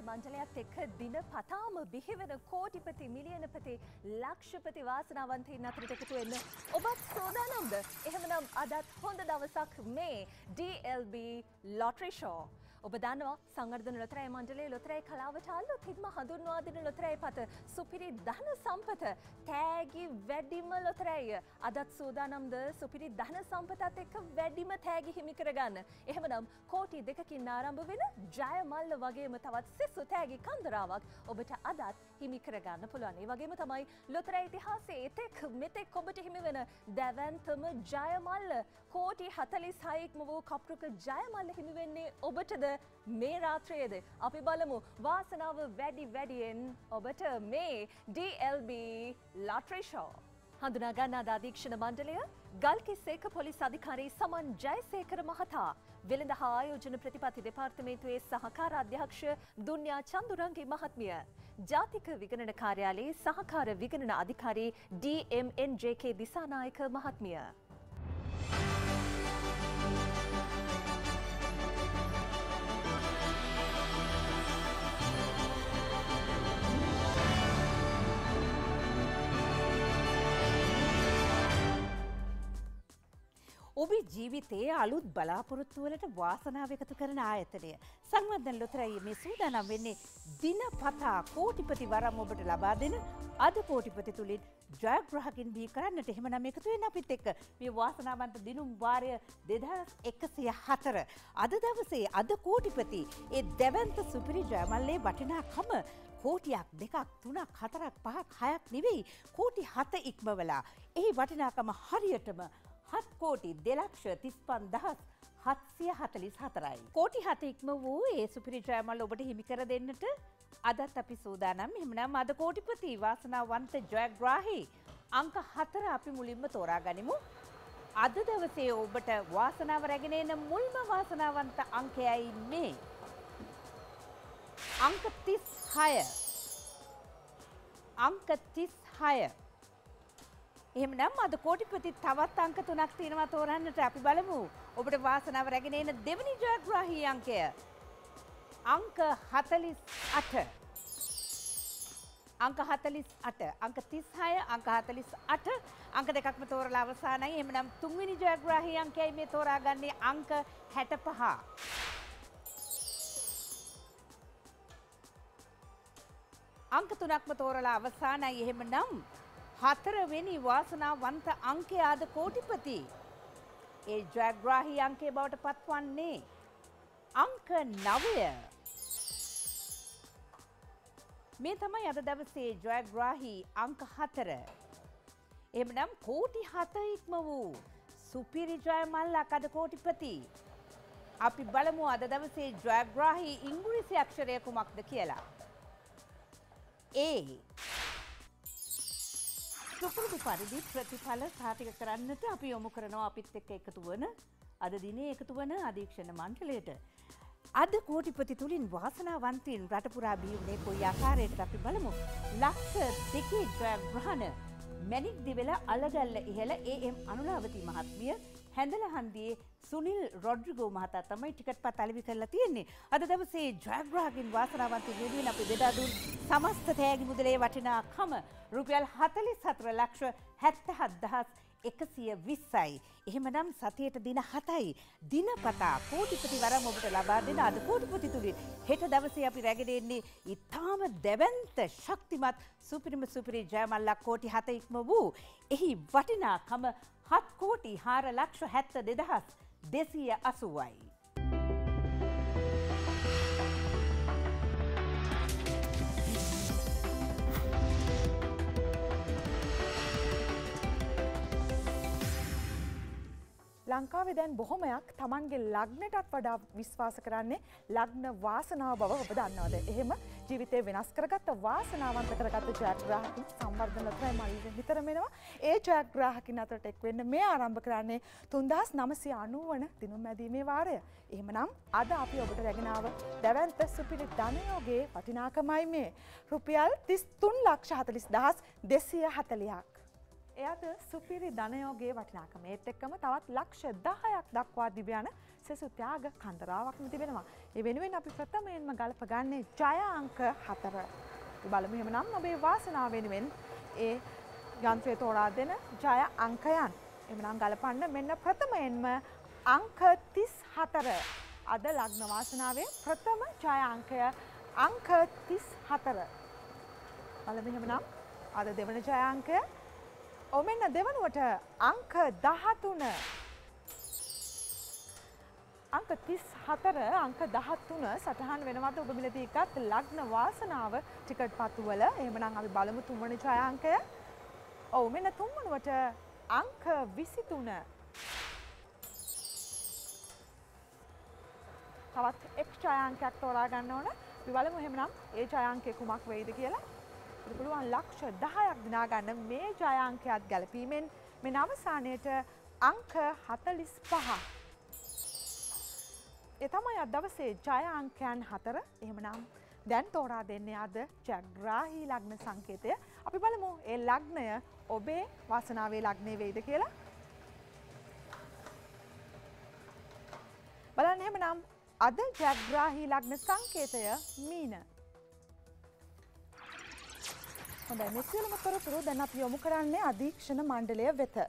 ලොතරැයි මණ්ඩලයක් එක්ක දින පතාම බිහිවෙන කෝටිපති මිලියනපති ලක්ෂපති වාසනාවන්තයින් අතරට එකතු වෙන්න ඔබත් සෝදානම්ද එහෙමනම් අදත් හොඳ දවසක් මේ DLB ලොටරි ෂෝ. ඔබ දන්නවා සංවර්ධන ලොතරැයි මණ්ඩලේ ලොතරැයි කලාවට අල්ලුත් හිත්ම හඳුන්වා දෙන ලොතරැයි පත සුපිරි ධන සම්පත තෑගි වැඩිම ලොතරැයි අදත් සූදානම්ද සුපිරි ධන සම්පතත් එක්ක වැඩිම තෑගි හිමි කරගන්න. එහෙමනම් කෝටි දෙකකින් ආරම්භ වෙන ජයමල්ල වගේම තවත් සෙසු තෑගි කන්දරාවක් ඔබට අදත් හිමි කරගන්න පුළුවන්. ඒ වගේම තමයි ලොතරැයි ඉතිහාසයේ එතෙක් මෙතෙක් ඔබට හිමි වෙන දැවැන්තම ජයමල්ල කෝටි 46ක්ම වූ කප්රුක ජයමල්ල හිමි වෙන්නේ ඔබටද මේ රාත්‍රයේද අපි බලමු වාසනාව වැඩි වැඩියෙන් ඔබට මේ DLB ලට්‍රේෂෝ. හඳුනා ගන්නා අධීක්ෂණ මණ්ඩලය ගල්කිස්සේක පොලිස් අධිකාරී සමන් ජයසේකර මහතා වෙළඳ හා ආයෝජන ප්‍රතිපත්ති දෙපාර්තමේන්තුවේ සහකාර අධ්‍යක්ෂ දුන්යා චන්දුරංගි මහත්මිය. ජාතික විගණන කාර්යාලයේ සහකාර විගණන අධිකාරී DMNJK දිසානායක මහත්මිය. ඔබේ ජීවිතයේ අලුත් බලාපොරොත්තුවලට වාසනාව එකතු කරන ආයතනය. සංවර්ධන ලොතරැයි මේ සූදානම් වෙන්නේ දින පතා කෝටිපති වරම් ඔබට ලබා දෙන අද කෝටිපති තුළින් ජයග්‍රහකින් බී කරන්නට එහෙමනම් එකතු වෙන අපිත් එක්ක මේ වාසනාවන්ත දිනුම් වාරය දෙදස් එකසිය හතර. අද දවසේ අද කෝටිපති ඒ දැවන්ත සුපිරි ජයමල්ලේ වටිනාකම කෝටියක් දෙකක් තුනක් හතරක් පහක් හයක් නෙවෙයි කෝටි හත ඉක්මවලා. එහි වටිනාකම හරියටම හත් කෝටි දෙලක්ෂ තිස්පන් දහස් හත්සිය හතලිස් හතරයි. කෝටි හතඉක්ම වූ ඒ සුපිරි ජයමල් ඔබට හිමිකර දෙන්නට අදත් අපි සූදානම් හිමනම් අද කෝටිපති වාසනාවන්ත ජයග්‍රාහි අංක හතර අපි මුලින්ම තෝරා ගනිමු. අද දවසේ ඔබට වාසනාව රැගෙනන මුල්ම වාසනාවන්ත අංකයයි මේ. අංක තිස් හය. අංක තිස් හය. එහෙමනම් අද කෝටිපති තවත් අංක තුනක් තියෙනවා තෝරන්නට අපි බලමු. ඔබට වාසනාව රැගෙන එන දෙවනි ජයග්‍රාහී අංකය. අංක 48. අංක 48 අංක 36 අංක 48 අංක දෙකක්ම තෝරලා අවසానයි. එහෙමනම් තුන්වෙනි ජයග්‍රාහී අංකයයි මේ තෝරාගන්නේ අංක 65. අංක තුනක්ම තෝරලා අවසానයි. එහෙමනම් හතරවෙනි වාසනාවන්ත අංකයාද කෝටිපති. ඒ ජයග්‍රාහි අංකේ බවට පත්වන්නේ අංක නවය. මේ තමයි අද දවසේ ජයග්‍රාහි අංක හතර. එමනම් කෝටි හත ඉක්ම වූ සුපිරි ජයමල්ලක් අද කෝටිපති. අපි බලමු අද දවසේ ජයග්‍රාහි ඉංග්‍රීසි අක්ෂරය කුමක්ද කියලා. ඒ සුපුරුදු පරිදි ප්‍රතිඵල සාතික කරන්නට අපි යොමු කරනවා අපිත් එක්ක එකතු වන අද දිනේ එකතු වන අධීක්ෂණ මණ්ඩලයට. අද කෝටිපති තුළින් වාසනාවන්තීන් රටපුරා බියුනේ කොයි ආකාරයට අපි බලමු. ලක්ෂ දෙකේ ජයග්‍රහණ මැනික් දිවෙලා අලගල්ල ඉහළ ඒම් අනුලාවති මහත්මිය හැඳල හන්දියේ සුනිල් රොඩ්රිගෝ මහතා තමයි ටිකට් පත් අලවි කරලා තියෙන්නේ. අද දවසේ ජයග්‍රහකින් වාසනාවන්ත වෙනුවෙන් අපි බෙදා දුන් සමස්ත තෑගි මුදලේ වටිනාකම රුපියල් 44 ලක්ෂ 77000 එකසිය විස්සයි. එහෙමනම් සතියට දින හතයි. දිනපතා කෝටිපති වරම් ඔබට ලබා දෙන අද කෝටිපති තුළින් හෙට දවසේ අපි රැගෙනෙන්නේ ඉතාම දැවන්ත ශක්තිමත් සුපිරිම සුපිරි ජයමල්ලක් කෝටි හත ඉක්ම වූ. එහි වටිනාකම හත් කෝටි හාර ලක්ෂ හැත්ත දෙදහස් දෙසීය අසුවයි. ලංකාවේ දැන් බොහොමයක් තමන්ගේ ලග්නටත් වඩා විශ්වාස කරන්නේ ලග්න වාසනාව බව ඔබ දන්නවද. එහෙම ජීවිතය වෙනස් කරගත්ත වාසනාවන්ත කරගත්ත ජයග්‍රාහකින් සංවර්ධන ලොතරැයි මල්ලි නිතර වෙනවා. ඒ ජයග්‍රාහකින් අතරට එක් වෙන්න මේ ආරම්භ කරන්නේ 3990 වන දිනුම් මැදීමේ වාරය. එහෙමනම් අද අපි ඔබට රැගෙනාව දැවැන්ත සුපිරි ධනයෝගේ වටිනාකමයි මේ රුපියල් 33 ලක්ෂ 40 240ක්. එයද සුපිරි ධනයෝගේ වටිනාකම ඒත් එක්කම තවත් ලක්ෂ දහයක් දක්වා දිවයන සෙසු ත්‍යාග කන්දරාවක්ම තිබෙනවා. ඒ වෙනුවෙන් අපි ප්‍රථමයෙන්ම ගලප ගන්නේ ජය අංක හතර. බලමු එහෙමනම් ඔබේ වාසනාව වෙනුවෙන් ඒ යන්ත්‍රය තෝරා දෙන ජය අංකයන්. එමනම් ගලපන්න මෙන්න ප්‍රථමයෙන්ම අංක තිස් හතර. අද ලග්න වාසනාවේ ප්‍රථම ජය අංකය අංක තිස් හතර. බලමු එහෙමනම් අද දෙවන ජය අංකය ඔමෙන්න දෙවනුවට අංක දහතුන අංක තිස් හතර අංක දහත්තුන සටහන් වෙනවත ඔබ මිලදී එකත් ලග්න වාසනාව ටිකට් පත්තුවල එහමනම් අපි බලමු තුන්වන ජයංකය. ඔවු මෙන්න තුන්වනුවට අංක විසිතුන. තවත් එක් ජයංකයක් තෝරා ගන්න ඕන. අපි බලමු එහෙමනම් ඒ ජයංකය කුමක් වෙයිද කියලා. අපිට පුළුවන් ලක්ෂ 10ක් දිනා ගන්න මේ ජයාංකයත් ගැලපීමෙන් මේ අවසානයේට අංක 45 ඒ තමයි අද දවසේ ජය අංකයන් හතර. එහෙමනම් දැන් තෝරා දෙන්නේ අද ජග්‍රාහී ලග්න සංකේතය. අපි බලමු ඒ ලග්නය ඔබේ වාසනාවේ ලග්නේ වෙයිද කියලා. බලන්න එහෙමනම් අද ජග්‍රාහී ලග්න සංකේතය මීන. හොඳයි මේ සියලුම තොරතුරු දැන් අපි යොමු කරන්නේ අධීක්ෂණ මණ්ඩලය වෙත.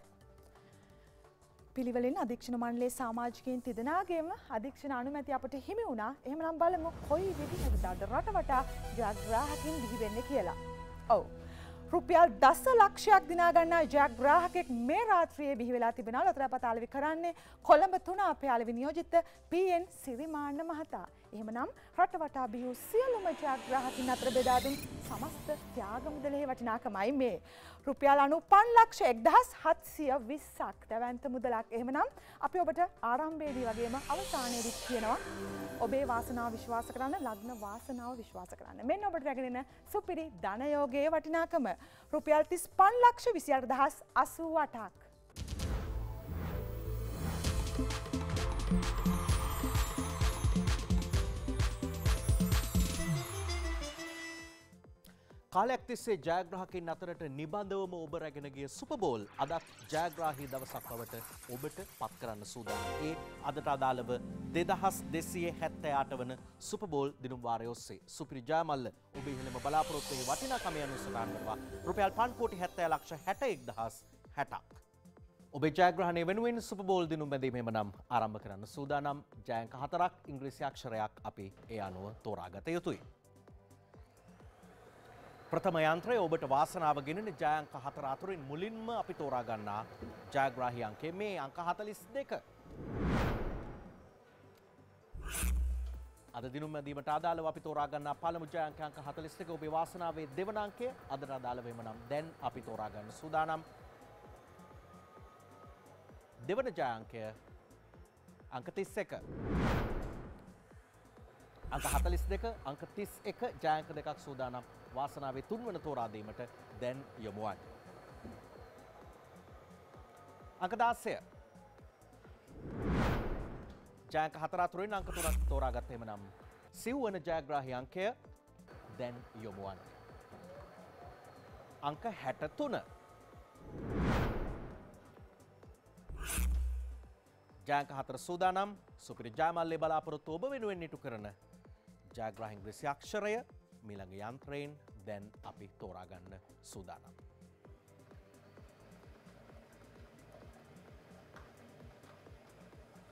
පිළිවෙලින් අධීක්ෂණ මණ්ඩලයේ සමාජිකයින් තිදෙනාගේම අධීක්ෂණ අනුමැතිය අපට හිමි වුණා. එහෙමනම් බලමු කොයි විදිහකටද රට වටා ජයග්‍රාහකින් බිහි වෙන්නේ කියලා. ඔව්. රුපියල් දස ලක්ෂයක් දිනාගන්නා ජයග්‍රාහකෙක් මේ රාත්‍රියේ බිහි වෙලා තිබෙනවා. ලොතරපත ආලවි කරන්නේ කොළඹ තුන අපේ ආලවි නියෝජිත පීඑන් සිරිමාන්න මහතා. එහෙමනම් රට වටා බියූ සියලුම ජයග්‍රාහකින් අතර බෙදා දුන් සමස්ත ත්‍යාග මුදලේ වටිනාකමයි මේ. රුපියල් 95 ලක්ෂ 1720ක් දැවැන්ත මුදලක්. එහෙමනම් අපි ඔබට ආරම්භයේදී වගේම අවසානයේදී කියනවා ඔබේ වාසනාව විශ්වාස කරන්න, ලග්න වාසනාව විශ්වාස කරන්න. මෙන්න ඔබට රැගෙන සුපිරි ධනයෝගයේ වටිනාකම රුපියල් 35 ලක්ෂ 28088ක්. කාලයක් තිස්සේ ජයග්‍රහකින් අතරට නිබඳවම ඔබ රැගෙනගේ සුපබෝල් අදත් ජයග්‍රාහි දවසක් බවට ඔබට පත් කරන්න සූදාන. ඒ අදට අදාළව දෙදහස් දෙසිය හැත්තෑට වන සුපබෝල් දිනුම් වාරය ඔස්සේ සුපිරි ජයමල්ල ඔබ ඉහළම බලාපොරොත්තුවේ වටිනාකම යනු සටහන් කරනවා. රුපියල් 5 හැත්තෑ ලක්ෂ 61000 60ක්. ඔබේ ජයග්‍රහණය වෙනුවෙන් සුපබෝල් දිනුම් බැඳීමේම නම් ආරම්භ කරන්න සූදානම් ජයංක හතරක් ඉංග්‍රීසි අක්ෂරයක් අපි ඒ අනුව තෝරාගත යුතුයි. ප්‍රථම යන්ත්‍රය ඔබට වාසනාව ගෙනෙන ජයංක හතර අතුරින් මුලින්ම අපි තෝරා ගන්නා ජයග්‍රාහි අංකය මේ අංක හතලිස් දෙක. අද දිනුම් ඇදීමට අදාළව අපි තෝරා ගන්නා පළමු ජයංක අංක 42 ඔබේ වාසනාවේ දෙවන අංකය අදට අදාළ වෙම නම් දැන් අපි තෝරා ගන්න සූදානම්. දෙවන ජයාංකය අංක 31. අංක 42 අංක 31 ජයාංක දෙකක් සූදානම් වාසනාවේ තුන්වන තෝරාදීමට දැන් යොමුවන්. අංක 16 ජයංක හතර අතුරින් අංක තුනක් තෝරාගත් එහෙම නම් සිව්වන ජයග්‍රාහි අංකය දැන් යොමුවන්. අංක 63 ජයංක හතර සූදානම් සුපිරි ජයමල්ලේ බලාපොරොත්තු ඔබ වෙනුවෙන් ඉටු කරන ජයග්‍රාහින් ග්‍රසි අක්ෂරය මිළඟ යන්ත්‍රයෙන් දැන් අපි තෝරාගන්න සූදානම්.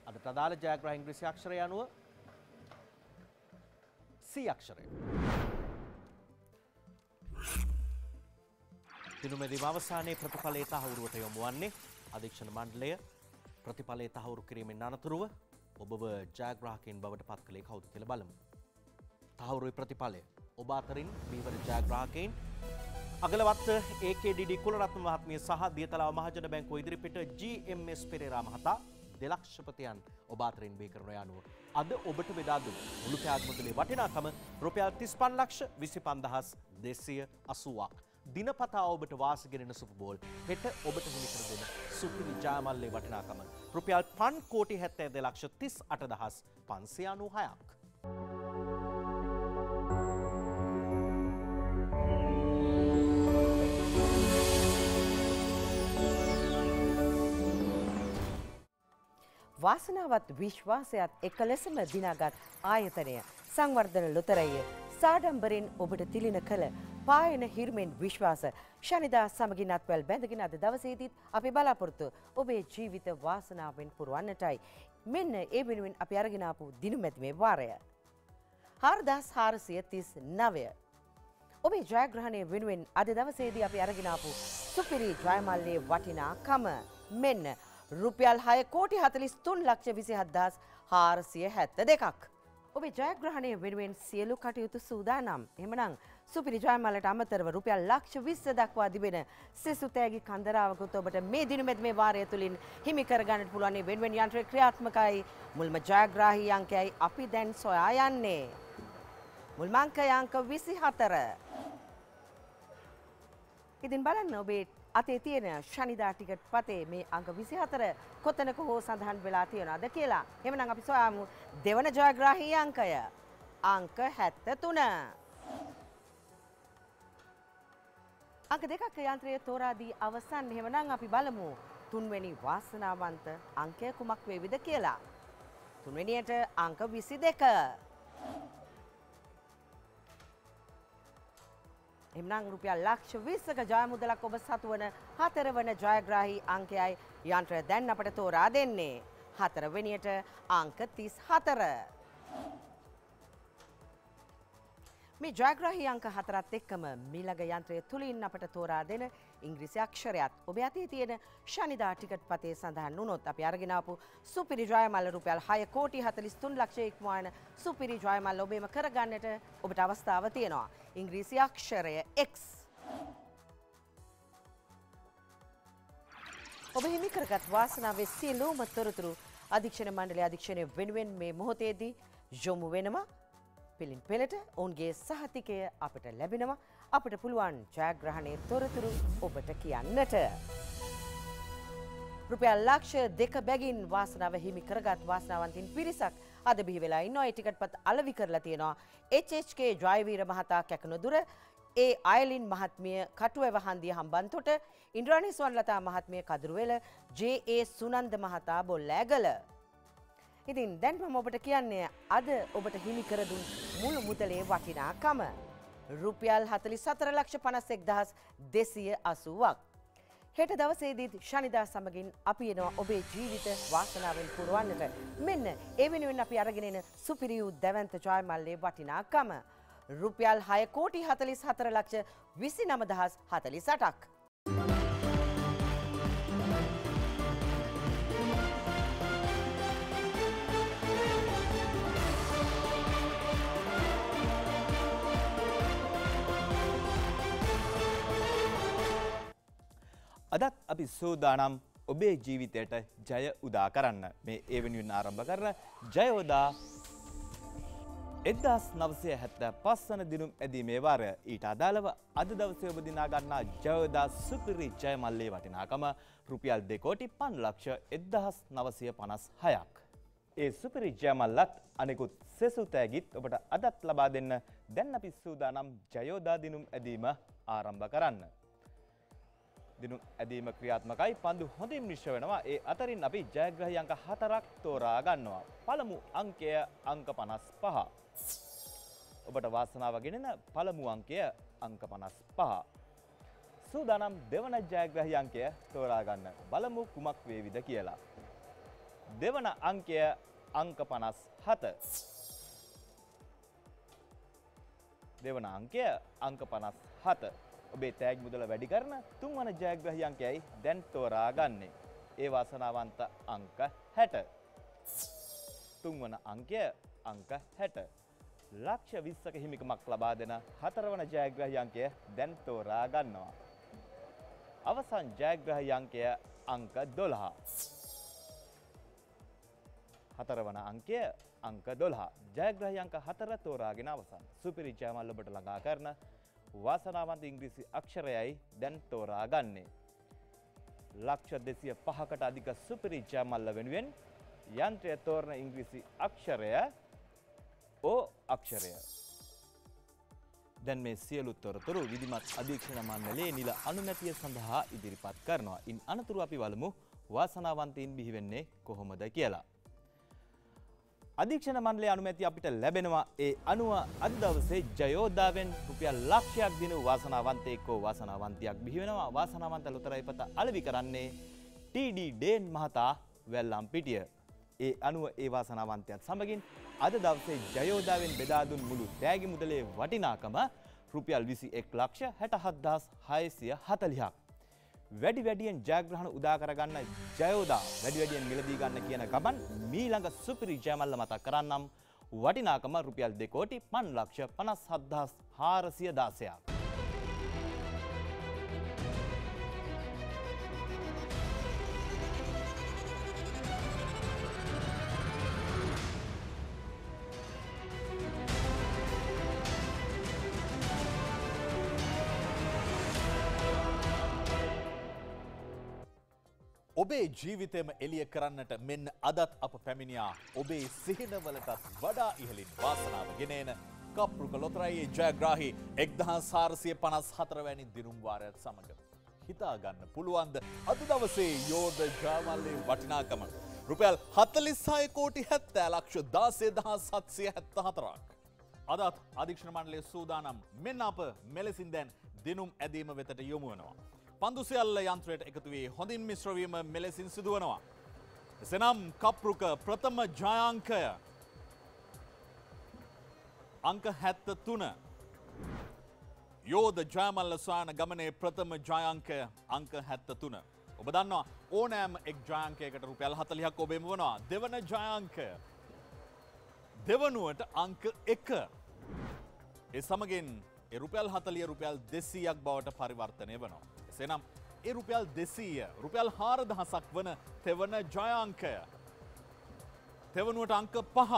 අද ප්‍රදාල ජයග්‍රහින් ග්‍රසි අක්ෂරය අනුව සී අක්ෂරය. දිනුමැදිම අවසානයේ ප්‍රතිඵලේ තහවුරුවට යොමු වන්නේ අධීක්ෂණ මණ්ඩලය ප්‍රතිඵලේ තහවුරු කිරීමෙන් අනතුරුව ඔබව ජයග්‍රාහකයන් බවට පත් කළේ කවුද කියලා බලමු. තහවුරුයි ප්‍රතිඵලය ඔබ අතරින් බීවර ජයග්‍රාහකයින් අගලවත් ඒකඩඩ කුලරත්න මහත්මිය සහ දියතලාව මහජන බැංකුව ඉදිරිපිට GMS පෙරේරා මහතා දෙලක්ෂපතියන් ඔබාතරින් බේ කරන යනුව. අද ඔබට බෙදාදු මුළු ප්‍යාත්මුදලේ වටිනාකම රුපියල් තිස්පන් ලක්ෂ විසි පන්දහස් දෙසිය අසුවක්. දිනපතා ඔබට වාසගෙනෙන සුපබෝල් හෙට ඔබට හිමිකර දෙන සුපිරි ජාමල්ලේ වටිනාකම. රුපියල් පන් කෝටි හැත්තෑ දෙලක්ෂ තිස් අටදහස් පන්සියානු හයක්. වාසනාවත් විශ්වාසයත් එක ලෙසම දිනාගත් ආයතනය සංවර්ධන ලොතරැය සාඩම්බරෙන් ඔබට තිලින කළ පායන හිර්මෙන් විශ්වාස ශනිදා සමගින් අත්වැල් බැඳගෙන අද දවසේදීත් අපි බලාපොරොත්තු ඔබේ ජීවිත වාසනාවෙන් පුරුවන්නටයි. මෙන්න ඒ වෙනුවෙන් අපි අරගෙනාපු දිනුමැතිමේ වාරය. හාරදස් හාරසිය තිස් නවය. ඔබේ ජයග්‍රහණය වෙනුවෙන් අද දවසේදී අපි අරගෙනාපු සුපිරි ජයමල්ලේ වටිනාකම මෙන්න රුපියල් හය කෝටි හතලිස් තුන් ලක්ෂ විසි හද්දාස් හාරසිය හැත්ත දෙකක්. ඔබේ ජයග්‍රහණය වෙනුවෙන් සියලු කටයුතු සූදානම් එමනං සුපිරි ජයමලට අමතරව රුපියල් ලක්ෂ විස්ස දක්වා තිබෙන සෙසු තෑගි කන්දරාවකුත් ඔබට මේ දිනමෙත් මේ වාරය තුළින් හිමි කරගන්නට පුළුවන්නේ වෙන්වෙන් යන්ත්‍රය ක්‍රියාත්මකයි මුල්ම ජයග්‍රාහී අංකයයි අපි දැන් සොයා යන්නේ. මුල්මංක අංක විසි හතර. ඉතින් බලන්න ඔබේ අතේ තියෙන ශනිදා ටිකට් පතේ මේ අංක 24 කොතනක හෝ සඳහන් වෙලා තියෙනවද කියලා. එහෙනම් අපි සොයාමු දෙවන ජයග්‍රාහී අංකය. අංක 73. අංක දෙකක් යන්ත්‍රය තෝරා දී අවසන්. එහෙනම් අපි බලමු තුන්වෙනි වාසනාවන්ත අංකය කුමක් වේවිද කියලා. තුන්වෙනියට අංක 22. එම්නම් රුපියල් ලක්ෂ විස්සක ජයමුදලක් ඔබ සතුවන හතරවන ජයග්‍රාහි අංකයයි යන්ත්‍රය දැන් අපට තෝරා දෙන්නේ. හතරවෙනියට අංක තිස් හතර. මේ ජයග්‍රහහි අංක හතරත් එක්කම මිලග යන්ත්‍රය තුළින් අපට තෝරා දෙන ඉංග්‍රිසි අක්ෂරයත් ඔබ අතේ තියෙන ශනිදා ටිකට් පතේ සඳහන් වුණොත් අපි අරගෙනාපු සුපිරි ජයමල්ල රුපියල් හය කෝටි හතලිස් තුන් ලක්ෂයක්මවාන සුපිරි ජයමල් ඔබේම කරගන්නට ඔබට අවස්ථාව තියෙනවා. ඉංග්‍රීසි අක්ෂරය X. ඔබ හිමි කරගත් වාසනාවේ සියලූම තොරතුරු අධික්ෂණ මණ්ඩලය අධික්ෂණය වෙනුවෙන් මේ මොහොතේදී යොමු වෙනවා පිළින් පෙළට ඔවුන්ගේ සහතිකය අපට ලැබෙනවා අපට පුළුවන් ජයග්‍රහණය තොරතුරු ඔබට කියන්නට. රුපියල් ලක්ෂ දෙක බැගින් වාසනාව හිමි කරගත් වාසනාවන්තින් පිරිසක් අද බිහි වෙලා ඉන්න ඒ ටිකට් පත් අලවි කරලා තියෙනවා HHK ජයවීර මහතා කැකනු දුර ඒ අයලින් මහත්මිය කටුවැව හන්දිය හම්බන්තොට ඉන්ද්‍රාණි ස්වන්ලතා මහත්මිය කදුරුවෙල ජේ සුනන්ද මහතා බොල්ලෑගල. ඉතින් දැන්ම ඔබට කියන්නේ අද ඔබට හිමි කරදුන් මුළු මුදලේ වටිනාකම. රුපියල් හතලි සතර ලක්ෂ පනස්සෙක් දහස් දෙසිය අසුවක්. හෙට දවසේදීත් ශනිදා සමගින් අපි එනවා ඔබේ ජීවිත වාසනාවෙන් පුරුවන්නට. මෙන්න ඒ වෙනුවෙන් අපි අරගෙනෙන සුපිරියූ දැවන්ත ජයමල්ලේ වටිනාකම. රුපියල් හය කෝටි හතලිස් හතර ලක්ෂ විසි නමදහස් හතලි සටක්. අදත් අපි සූදානම් ඔබේ ජීවිතයට ජය උදා කරන්න මේ ඒ වෙනුවෙන් ආරම්භ කරන ජයෝදා එදදාස් නවසය හැත්ත පස්සන දිනුම් ඇදීමේ වාරය ඊට අදාළව අද දවසය ඔබ දිනා ගන්නා ජයෝදා සුපිරි ජයමල්ලේ වටිනාකම රුපියල් දෙකෝටි පන් ලක්ෂ එදදහස් නවසය පනස් හයක්. ඒ සුපිරි ජයමල්ලත් අනෙකුත් සෙසුතෑගිත් ඔබට අදත් ලබා දෙන්න දැන්න අපි සූදානම් ජයෝදා දිනුම් ඇදීම ආරම්භ කරන්න. දිනුම් ඇදීම ක්‍රියාත්මකයි පන්දු හොඳින් මිශ්‍ර වෙනවා ඒ අතරින් අපි ජයග්‍රහි අංක හතරක් තෝරා ගන්නවා. පළමු අංකය අංක පනස් පහ. ඔබට වාසනාව ගෙනෙන පළමු අංකය අංක පනස් පහ. සූදානම් දෙවන ජයග්‍රහි අංකය තෝරාගන්න බලමු කුමක් වේවිද කියලා. දෙවන අංකය අංක පනස් හත. දෙවන අංකය අංක පනස් හත. ඔබේ තෑග් මුදල වැඩි කරන තුන්වන ජයග්‍රහි අංකයයි දැන් තෝරා ගන්නේ. ඒ වාසනාවන්ත අංක හැට. තුන්වන අංකය අංක හැට. ලක්ෂ විස්සක හිමිකමක් ලබා දෙන හතරවන ජයග්‍රහි අංකය දැන් තෝරා ගන්නවා. අවසන් ජයග්‍රහි අංකය අංක දොළහා. හතරවන අංකය අංක දොළහා ජයග්‍රහි අංක හතර තෝරාගෙන අවසන් සුපිරි ජයමල් ඔබට ළඟා කරන වාසනාවන්ත ඉංග්‍රීසි අක්ෂරයයි දැන් තෝරා ගන්නේ. ලක්ෂ දෙසිය පහකට අධික සුපිරි ජයමල්ල වෙනුවෙන් යන්ත්‍රය තෝරණ ඉංග්‍රීසි අක්ෂරය ඕ අක්ෂරය. දැන් මේ සියලු තොරතුරු විදිමත් අධීක්ෂණ මණ්ඩලේ නිල අනුමැතිය සඳහා ඉදිරිපත් කරනවා. ඉන් අනතුරු අපි බලමු වාසනාවන්තයින් බිහිවෙන්නේ කොහොමද කියලා. අධීක්ෂණ මණ්ඩලය අනුමැති අපිට ලැබෙනවා ඒ අනුව අද දවසේ ජයෝදාවෙන් රුපියල් ලක්ෂයක් දින වාසනාවන්තයෙක්කෝ වාසනාවන්තයක් බිහිවෙනවා වාසනාවන්ත ලොතරයි පත අලවි කරන්නේ TD ඩේන් මහතා වැල්ලම් පිටිය. ඒ අනුව ඒ වාසනාවන්තයත් සමගින් අද දවසේ ජයෝදාවෙන් බෙදාදුන් මුළු තෑගි මුදලේ වටිනාකම රුපියල් විසි එක් ලක්ෂ හැට හද්දාස් හයසිය හතලිහක්. වැඩි වැඩියෙන් ජයග්‍රහණ උදා කරගන්න ජයෝදා වැඩි වැඩියෙන් මිලදී ගන්න කියන ගබන් මීළඟ සුපිරි ජයමල්ල මතක් කරන්නම් වටිනාකම රුපියල් දෙකෝටි පන් ලක්ෂ පනස් හද්දස් හාරසිය දාසයක්. ඔබේ ජීවිතයම එලිය කරන්නට මෙන්න අදත් අප පැමිණියා ඔබේ සිහිනවලටත් වඩා ඉහලින් වාසනාව ගෙනේන කප්රුක ලොතරයේ ජයග්‍රාහි එක්දහන් සාරසිය පනස් හතරවැනි දිනුම්වාරයත් සමඟ. හිතාගන්න පුළුවන්ද අද දවසේ යෝධ ජාමල්ලේ වටිනාකම. රුපියල් හත්තලිස්සාය කෝටි හැත්තෑ ලක්ෂ දාසේ දහා සත්සය හැත්ත හතරක්. අදත් අධික්ෂණ මණ්ඩලේ සූදානම් මෙන්න අප මෙලෙසින් දැන් දිනුම් ඇදීම වෙතට යොමුවනවා. පන්දුසියල්ල යන්ත්‍රයට එකතුවේ හොඳින් මිශ්‍රවීම මෙලෙසින් සිදුවනවා. එසනම් කප්රුක ප්‍රථම ජයාංකය අංක හැත්ත තුන. යෝධ ජයමල්ල සොයාන ගමනේ ප්‍රථම ජයංකය අංක හැත්ත තුන. ඔබ දන්නවා ඕනෑම එක් ජයංකයකට රුපියල් හතලිහක් ඔබේම වනවා දෙවන ජයංකය. දෙවනුවට අංක එක. ඒ සමගින් එරුපියල් හතලිය රුපියල් දෙසීයක් බවට පරිවර්තනය වනවා. එසේනම් ඒ රුපියල් දෙසීය රුපියල් හාරදහසක් වන තෙවන ජයංකය. තෙවනුවට අංක පහ.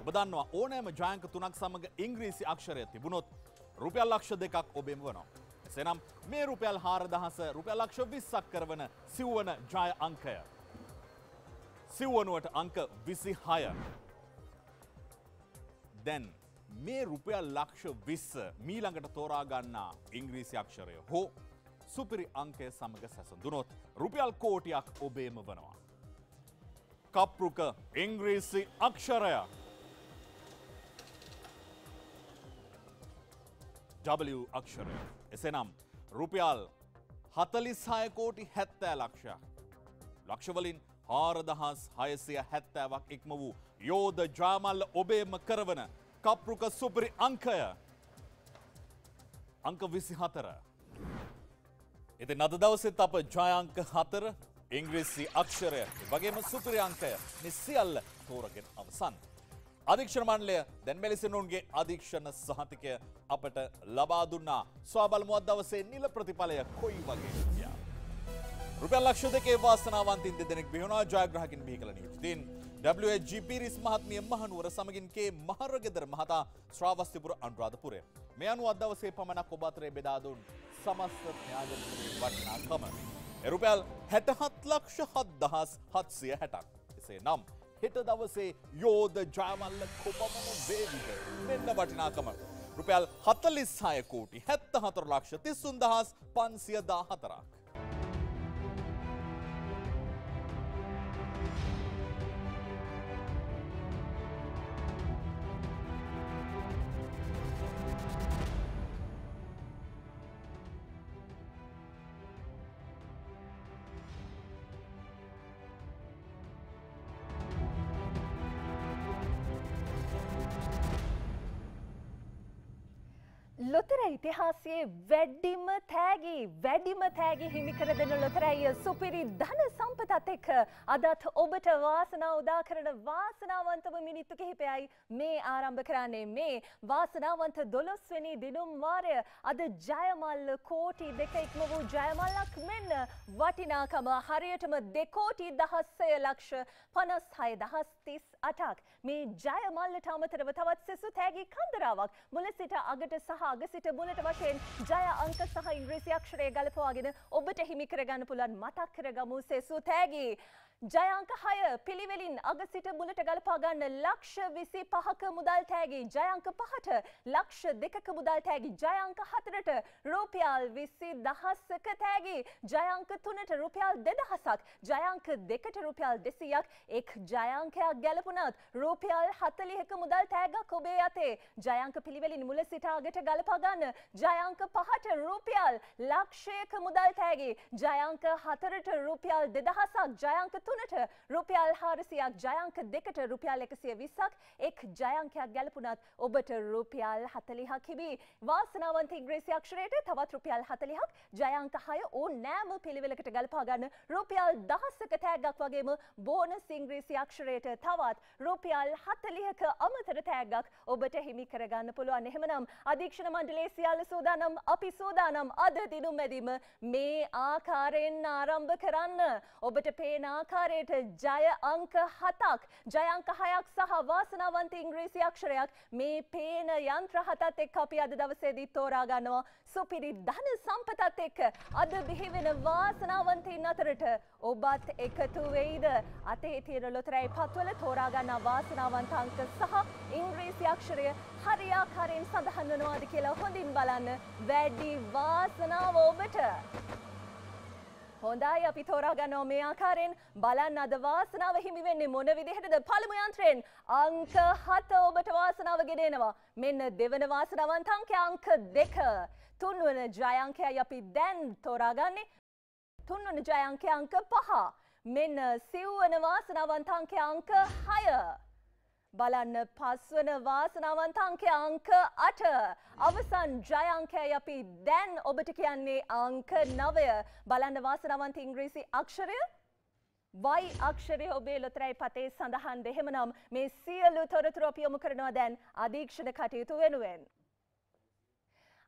ඔබ දන්නවා ඕනෑම ජයංක තුනක් සමඟ ඉංග්‍රීසි අක්ෂරය තිබුණොත් රුපියල් ලක්ෂ දෙකක් ඔබෙම වනවා. එසනම් මේ රුපියල් හාරදහස රුපියල් ලක්ෂ විස්සක් කරවන සිව්වන ජය අංකය. සිව්වනුවට අංක විසි හය. දැන් මේ රුපියල් ලක්ෂ විස්ස මීළඟට තෝරාගන්නා ඉංග්‍රීසි අක්ෂරය හෝ සුපිරි අංකය සමඟ සැසඳුනොත් රුපියල් කෝටියක් ඔබේම වනවා. කප්රුක ඉංග්‍රීසි අක්ෂරය W අක්ෂරය එසෙනම් රුපියල් හතලිස්හය කෝටි හැත්තෑ ලක්ෂයක්. ලක්ෂවලින් හාරදහස් හයසය හැත්තෑවක් ඉක්ම වූ යෝධ ජාමල්ල ඔබේම කරවන කප්රුක සුපරි අංකය අංක විසි හතර. එති නද දවසෙත් අප ජයංක හතර ඉංග්‍රීසි අක්ෂරය වගේම සුපරි අංකය නිසිියල්ල තෝරගෙන අවසන්. අධික්ෂණ මණ්ලය දැන් මෙලිසනුන්ගේ අධීක්ෂණ සහතිකය අපට ලබා දුන්නා ස්වාබල්මුවත් දවසේ නිල ප්‍රතිඵලය කොයි වගේ කියා. රුපියල් ලක්ෂ දෙකේ වාසනාවන්තින් දෙදෙනෙක් බිහුණා ජයග්‍රහකින් බිහි කළ නියුතින් WG පිරිස් මහත්මිය මහනුවර සමගින්ගේ මහරගෙදර මහතා ශ්‍රාවස්තිපුර අනුරාධපුරය. මේ අනු අදවසේ පමණක් ඔබතරේ බෙදාදුන් සමස්ත ත්‍යාගනයේ වටිනාකම. එරුපැල් හැටහත් ලක්ෂ හත්දහස් හත්සිය හැටක්. එසේ නම් හෙට දවසේ යෝධ ජයමල්ල කොපමණ වේවිද මෙන්න වටිනාකම. රුපැල් හතලිස් හයකෝටි හැත්ත හතර ලක්ෂ තිස්සුන් දහස් පන්සිය දා හතරක්. ඉතිහාසයේ වැඩිම තෑගි වැඩිම තෑගි හිමිකර දෙන ලොතරැයිය සුපිරි ධන සම්පතත් එක්ක අදත් ඔබට වාසනාව උදා කරන වාසනාවන්තම මිනිත්තු කිහිපයයි මේ ආරම්භ කරන්නේ මේ වාසනාවන්ත දොළොස්වැනි දිනුම් වාරය අද ජයමල්ල කෝටි දෙක ඉක්ම වූ ජයමල්ලක් මෙන්න වටිනාකම හරියටම දෙකෝටි දහස්සය ලක්ෂ පනස් හය දහස් තිස් අටක් මේ ජයමල්ලට අමතරව තවත් සෙසු තෑගි කන්දරාවක් මුල සිට අගට සහ අග සිට මුලට වශයෙන් ජය අංක සහ ඉංග්‍රීසි අක්ෂරය ගලපවාගෙන ඔබට හිමි කරගන්න පුළුවන් මතක් කරගමු සෙසු තෑගි. ජයංක හය පිළිවෙලින් අග සිට මුලට ගලපා ගන්න ලක්ෂ විසි පහක මුදල් තෑගි ජයංක පහට ලක්ෂ දෙකක මුදල් තෑගි ජයංක හතරට රූපියල් විසි දහස්සක තෑගි ජයංක තුනට රුපියල් දෙදහසක් ජයංක දෙකට රුපියල් දෙසියක් එක් ජයංකයක් ගැලපුනත් රූපියල් හතලිහක මුදල් තෑගක් ඔබේ අතේ. ජයංක පිළිවෙලින් මුල සිටාගට ගලපා ගන්න ජයංක පහට රූපියල් ලක්ෂයක මුදල් තෑගි ජයංක හතරට රුපියල් දෙදහසක් ජයංක තුනට රුපියල් හාරසියක් ජයංක දෙකට රුපියල් එකසිය විස්සක්. එක් ජයංකයක් ගැලපුනත් ඔබට රුපියල් හතලිහක් හිබී වාසනාවන්ත ඉංග්‍රේසි අක්ෂරයට තවත් රුපියල් හතලිහක්. ජයංක හය ඕ නෑම පිළිවෙලකට ගලපාගන්න රුපියල් දහස්සක තෑගක් වගේම බෝන සිංග්‍රීසි අක්ෂරයට තවත් රුපියල් හතලිහක අමතර තෑගක් ඔබට හිමි කරගන්න පුළුවන්. එහෙමනම් අධීක්ෂණ මණ්ඩලේ සියල්ල සූදානම් අපි සූදානම් අද දිනුම් මැදීම මේ ආකාරයෙන් ආරම්භ කරන්න. ඔබට පේන ආකාරයට ජය අංක හතක්. ජයංක හයක් සහ වාසනාවන්ත ඉංග්‍රීසි අක්ෂරයක්. මේ පේන යන්ත්‍ර හතත් එක් අපි අද දවසේදී තෝරා ගන්නවා. සුපිරි ධන සම්පතත් එක්ක. අද බිහිවෙන වාසනාවන්තයින් අතරට ඔබත් එකතු වෙයිද? අතේ තියෙන ලොතරැයි පත්වල තෝරාගන්න වාසනාවන්ත අංක සහ ඉංග්‍රීසි අක්ෂරය හරියාකාරයෙන් සඳහන් වනවාද කියලා හොඳින් බලන්න. වැඩි වාසනාව ඔබට. හොඳයි අපි තෝරාගන්නවා මේ ආකාරයෙන්. බලන්න අද වාසනාව හිමි වෙන්නේ මොන විදිහටද? පළමු යන්ත්‍රයෙන් අංක හත ඔබට වාසනාව ගෙනෙනවා. මෙන්න දෙවන වාසනාවන්ත අංකය අංක දෙක. තුන්වන ජයංකයයි අපි දැන් තෝරාගන්නේ. තුන්වන ජයංකය අංක පහ. මෙන්න සිව්වන වාසනාවන්ත අංකය අංක හය. බලන්න පස්වන වාසනාවන්ත අංකය අංක අට. අවසන් ජයංකය අපි දැන් ඔබට කියන්නේ අංක නවය. බලන්න වාසනාවන්ත ඉංග්‍රීසි අක්ෂරය. වයි අක්ෂරය ඔබේ ලොතරයි පතේ සඳහන් දෙහෙමනම් මේ සියලු තොරතුරු අපි යොමු කරනවා දැන් අධීක්ෂණ කටයුතු වෙනුවෙන්.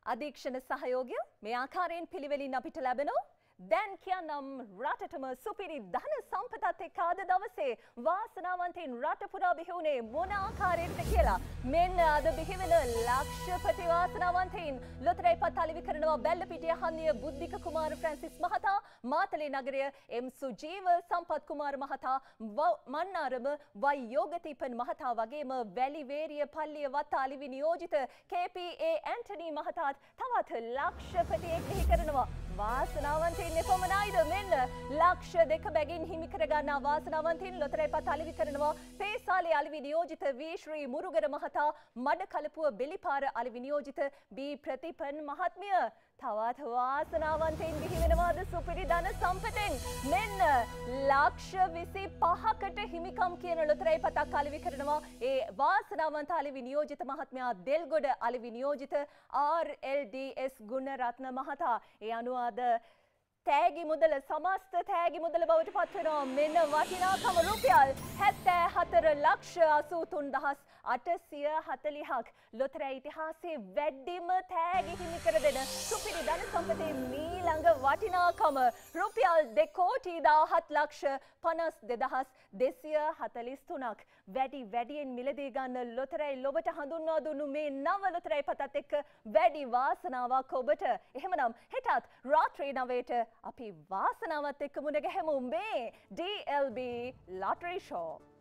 අධීක්ෂණ සහයෝගය මේ ආකාරයෙන් පිළිවෙලින් අපිට ලැබෙනවා. දැන් කියන්නම් රටටම සුපිරි ධන සම්පතත් එක්ක අද දවසේ වාසනාවන්තයින් රට පුරා බිහිවුණේ මොන ආකාරයකටද කියලා. මෙන්න අද බිහිවෙන ලක්ෂපති වාසනාවන්තයින් ලොතරැයි පත් අලිවි කරනවා බැල්ලපිටිය හන්දිය බුද්ධික කුමාර ෆ්‍රැන්සිස් මහතා මාතලේ නගරය එම් සුජීව සම්පත් කුමාර මහතා මන්නාරම වයි යෝගතීපන් මහතා වගේම වැලිවේරිය පල්ලිය වත්ත අලිවි නියෝජිත KPA ඇන්ටනී මහතාත් තවත් ලක්ෂපතියෙක් බිහි කරනවා. වාසනාවන්තයින් එපමණයිද මෙන්න ලක්ෂ දෙක බැගින් හිමි කරගන්නා වාසනාවන්තයින් ලොතරැයි පත් අලිවි කරනවා. පේසාලේ අලිවි නියෝජිත වී ශ්‍රී මුරුගර මහතා මඩ කලපුව බෙලිපාර අලිවි නියෝජිත බී ප්‍රතිපන් මහත්මිය. තවත් වාසනාවන්තයින් බිහිවෙනවාද සුපිරි ධන සම්පතෙන් මෙන්න ලක්ෂ විසි පහකට හිමිකම් කියන ලොතරයි පතක් අලිවි කරනවා ඒ වාසනාවන්ත අලිවි නියෝජිත මහත්මයා දෙල්ගොඩ අලිවි නියෝජිත RLDS ගුණරත්න මහතා. ඒ අනුවාද තෑගි මුදල සමස්ත තෑගි මුදල බවට පත්වෙනවා මෙන්න වටිනාකම රුපියල් හැත්තෑ හතර ලක්ෂ අසූතුන් දහස් අටසිය හතලිහක් ලොතර ඉතිහාසේ වැඩ්ඩිම තෑගි හිමි කර දෙන සුපිරි ධන සම්පතේ මීළඟ වටිනාකම රුපියල් දෙකෝටි දාහත් ලක්ෂ පනස් දෙදහස් දෙසිය හතලිස් තුනක් වැඩි වැඩියෙන් මිලදී ගන්න ලොතරැයි ලොබට හඳුන්වා දුන්නු මේ නව ලොතරැයි පතත් එක්ක වැඩි වාසනාවක් ඔබට. එහෙමනම් හෙටත් රාත්‍රී නවයට අපි වාසනාවත් එක්ක මුණ ගැහෙමු. මේ DLB ලොටරි ෂෝ